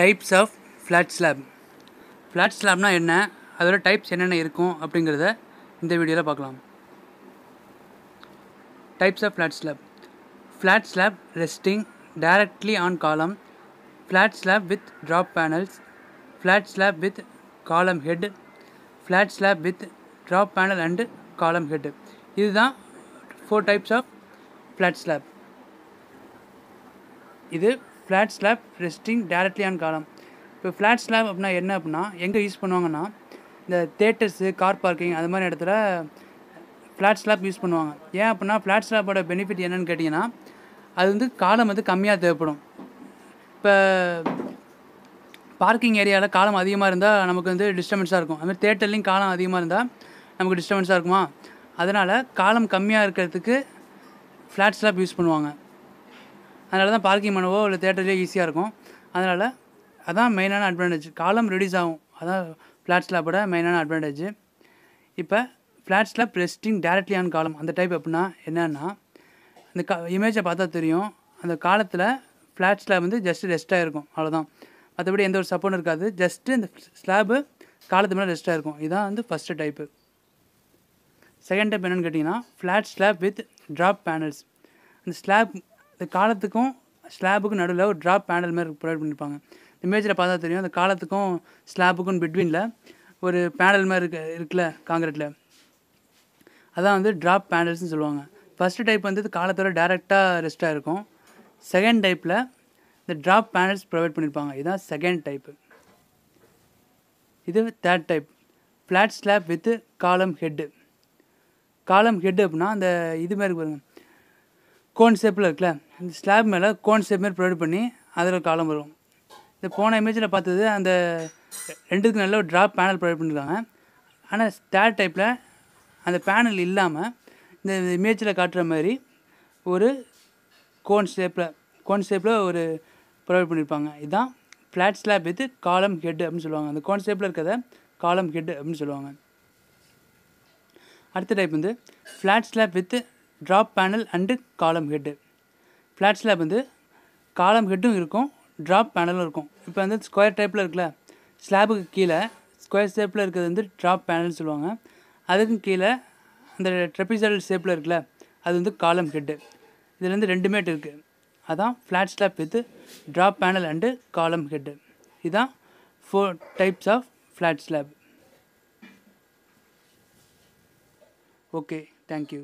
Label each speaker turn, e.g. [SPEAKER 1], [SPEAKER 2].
[SPEAKER 1] Types of flat slab flat ஸ்லாப்னால் என்ன? அதோட types என்னென்ன இருக்கும் அப்படிங்கிறத இந்த வீடியோவில் பார்க்கலாம். Types of flat slab flat slab resting directly on column flat slab with drop panels flat slab with column head flat slab with drop panel and column head இதுதான் four types of flat slab இது flat slab resting directly on column இப்போ flat slab அப்படின்னா என்ன அப்படின்னா எங்கே use பண்ணுவாங்கன்னா இந்த theatres car parking அது மாதிரி இடத்துல ஃப்ளாட் ஸ்லாப் யூஸ் பண்ணுவாங்க. ஏன் அப்படின்னா ஃப்ளாட் ஸ்லாப்போட பெனிஃபிட் என்னென்னு கேட்டிங்கன்னா அது வந்து காலம் வந்து கம்மியாக தேவைப்படும். இப்போ பார்க்கிங் ஏரியாவில் காலம் அதிகமாக இருந்தால் நமக்கு வந்து டிஸ்டர்பன்ஸாக இருக்கும். அதுமாதிரி தேட்டர்லேயும் காலம் அதிகமாக இருந்தால் நமக்கு டிஸ்டர்பன்ஸாக இருக்குமா? அதனால் காலம் கம்மியாக இருக்கிறதுக்கு ஃப்ளாட் ஸ்லாப் யூஸ் பண்ணுவாங்க. அதனால தான் பார்க்கிங் பண்ணவோ இல்லை தேட்டர்லேயோ ஈஸியாக இருக்கும். அதனால் அதான் மெயினான அட்வான்டேஜ் காலம் ரிலீஸ் ஆகும். அதான் ஃப்ளாட் ஸ்லாப்போட மெயினான அட்வான்டேஜ் இப்போ flat slab resting directly on column. அந்த டைப் எப்படின்னா என்னென்னா அந்த கா இமேஜை பார்த்தா தெரியும். அந்த காலத்தில் ஃப்ளாட் ஸ்லாப் வந்து ஜஸ்ட் ரெஸ்ட்டாக இருக்கும். அவ்வளோதான் மற்றபடி எந்த ஒரு சப்போர்ட்டும் இருக்காது. ஜஸ்ட்டு இந்த ஸ்லாபு காலத்து மேலே ரெஸ்ட்டாக இருக்கும். இதுதான் வந்து ஃபஸ்ட்டு டைப்பு செகண்ட் டைப் என்னென்னு கேட்டிங்கன்னா flat slab with drop panels அந்த ஸ்லாப் இந்த காலத்துக்கும் ஸ்லாபுக்கும் நடுவில் ஒரு ட்ராப் பேனல் மாதிரி ப்ரொவைட் பண்ணியிருப்பாங்க இமேஜில் பார்த்தா தெரியும் அந்த காலத்துக்கும் ஸ்லாபுக்கும் பிட்வீனில் ஒரு பேனல் மாதிரி இருக்கு இருக்குல்ல காங்கிரீட்டில் அதான் வந்து ட்ராப் பேனல்ஸ்னு சொல்லுவாங்க. ஃபஸ்ட்டு டைப் வந்து இது காலத்தோட டேரெக்டாக ரெஸ்ட்டாக இருக்கும். செகண்ட் டைப்பில் இந்த ட்ராப் பேனல்ஸ் ப்ரொவைட் பண்ணியிருப்பாங்க இதுதான் செகண்ட் டைப்பு இது third type flat slab with column head column head அப்படின்னா அந்த இது மாதிரி பாருங்கள் கோன் ஷேப்பில் இருக்குல்ல? இந்த ஸ்லாப் மேலே கோன் ஷேப் மாதிரி ப்ரொவைட் பண்ணி அதில் காலம் வரும். இந்த போன இமேஜில் பார்த்தது அந்த ரெண்டுக்கு நல்ல ஒரு ட்ராப் பேனல் ப்ரொவைட் பண்ணியிருக்காங்க ஆனால் ஸ்டார் டைப்பில் அந்த பேனல் இல்லாமல் இந்த இமேஜில் காட்டுற மாதிரி ஒரு கோன் ஷேப்பில் கோன் ஷேப்பில் ஒரு ப்ரொவைட் பண்ணியிருப்பாங்க இதுதான் flat slab with column head அப்படின்னு சொல்லுவாங்க. அந்த கோன் ஷேப்பில் இருக்கிறத காலம் ஹெட் அப்படின்னு சொல்லுவாங்க. அடுத்த டைப் வந்து flat slab with drop panel and column head flat slab வந்து காலம் ஹெட்டும் இருக்கும் ட்ராப் பேனலும் இருக்கும். இப்போ வந்து ஸ்கொயர் டைப்பில் இருக்குல்ல ஸ்லாபுக்கு கீழே ஸ்கொயர் ஷேப்பில் இருக்கிறது வந்து ட்ராப் பேனல்னு சொல்லுவாங்க. அதுக்கும் கீழே அந்த ட்ரெபிசல் ஷேப்பில் இருக்குல்ல அது வந்து காலம் ஹெட்டு இதில் வந்து ரெண்டுமே இருக்குது அதான் flat slab with drop panel and column head இதுதான் four types of flat slab okay thank you